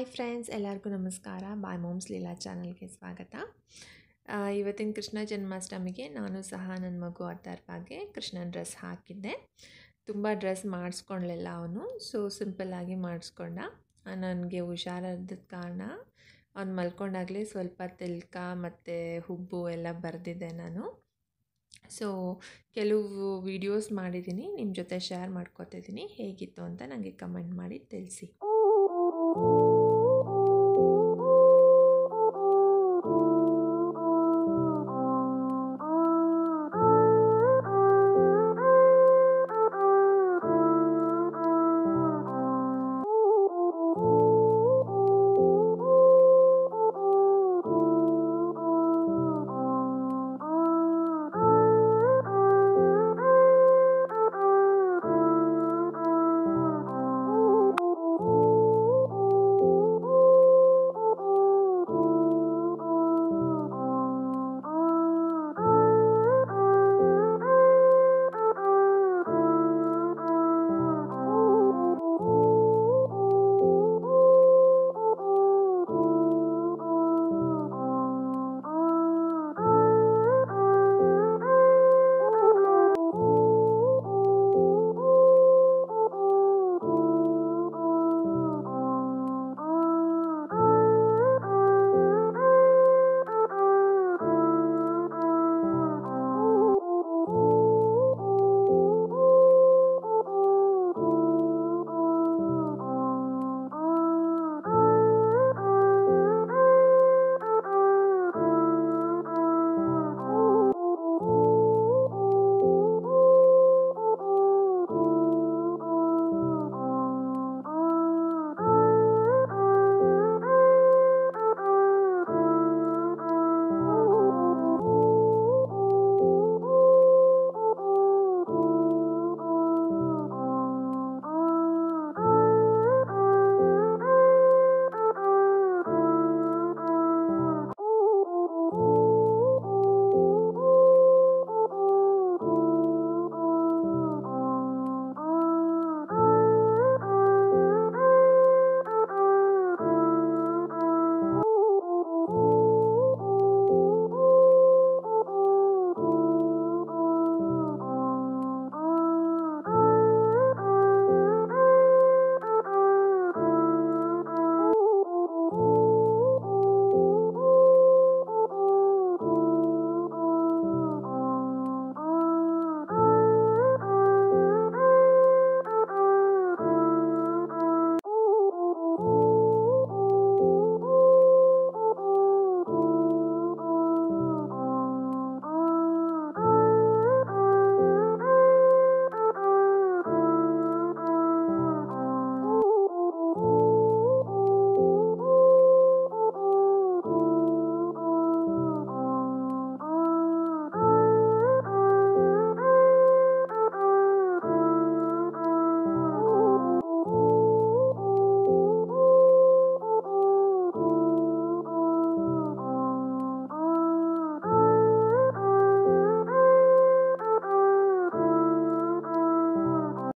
Hi friends, ಎಲ್ಲರಿಗೂ ನಮಸ್ಕಾರ. ಬಾಯ್ ಮೋಮ್ಸ್ ಲೀಲಾ ಚಾನಲ್ಗೆ ಸ್ವಾಗತ. ಇವತ್ತಿನ ಕೃಷ್ಣ ಜನ್ಮಾಷ್ಟಮಿಗೆ ನಾನು ಸಹ ನನ್ನ ಮಗು ಅಥರ್ವಾಗೆ ಕೃಷ್ಣನ ಡ್ರೆಸ್ ಹಾಕಿದ್ದೆ. ತುಂಬ ಡ್ರೆಸ್ ಮಾಡಿಸ್ಕೊಳ್ಲಿಲ್ಲ ಅವನು ಸೊ ಸಿಂಪಲ್ಲಾಗಿ ಮಾಡಿಸ್ಕೊಂಡ. ನನಗೆ ಹುಷಾರಾದ ಕಾರಣ ಅವ್ನು ಮಲ್ಕೊಂಡಾಗಲೇ ಸ್ವಲ್ಪ ತಿಲ್ಕ ಮತ್ತು ಹುಬ್ಬು ಎಲ್ಲ ಬರೆದಿದ್ದೆ ನಾನು. ಸೊ ಕೆಲವು ವಿಡಿಯೋಸ್ ಮಾಡಿದ್ದೀನಿ ನಿಮ್ಮ ಜೊತೆ ಶೇರ್ ಮಾಡ್ಕೊತಿದ್ದೀನಿ ಹೇಗಿತ್ತು ಅಂತ ನನಗೆ ಕಮೆಂಟ್ ಮಾಡಿ ತಿಳಿಸಿ.